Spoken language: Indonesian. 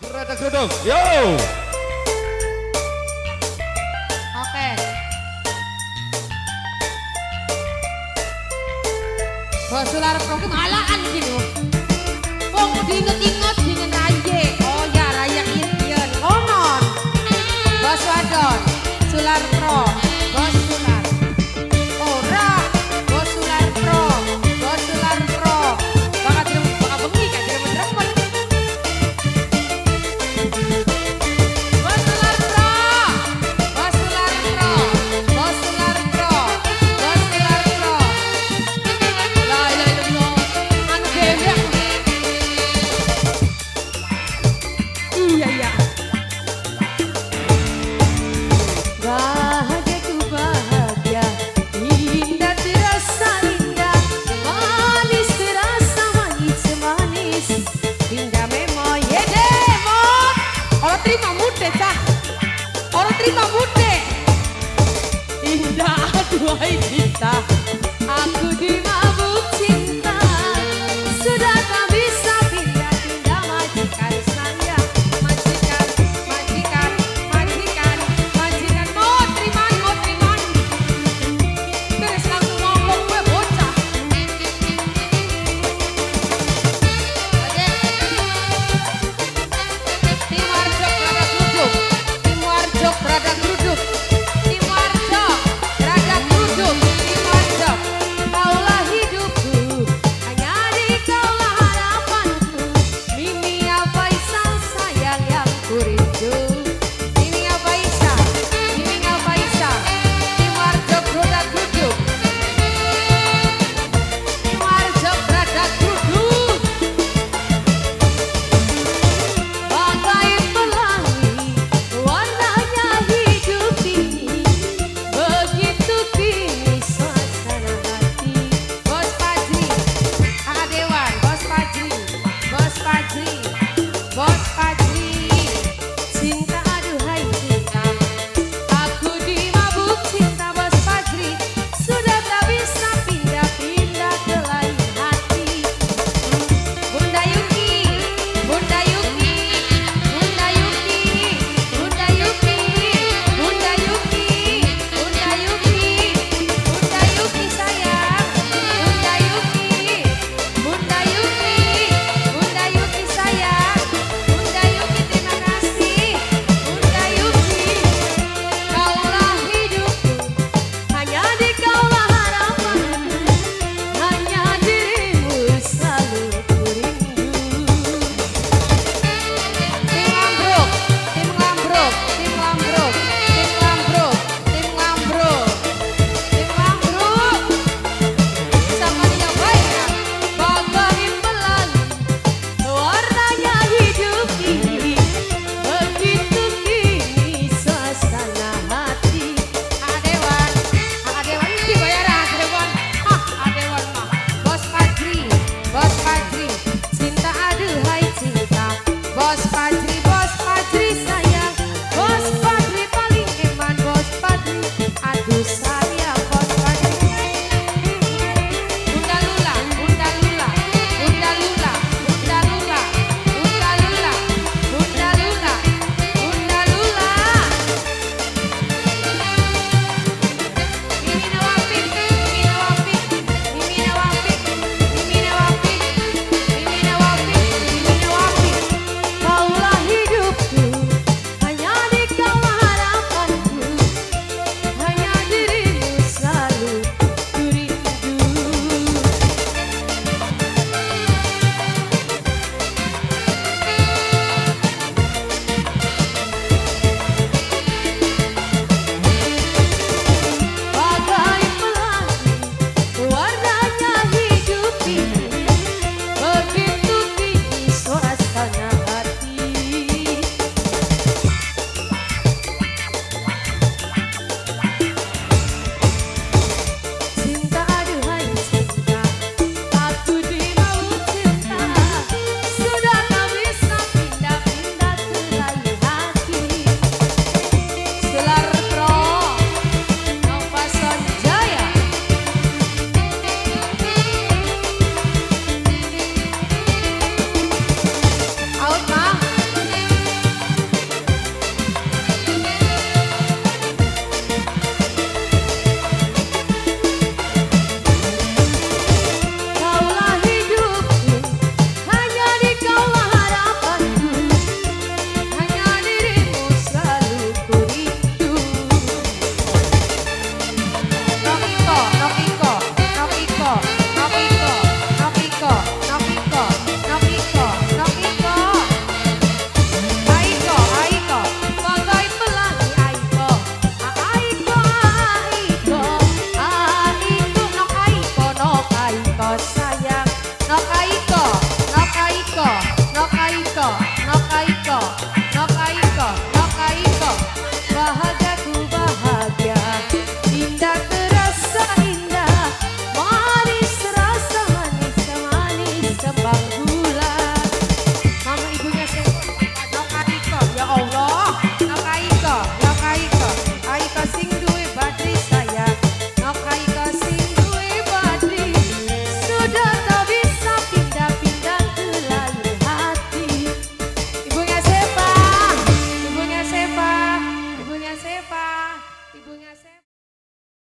Gerada Gedung, yo!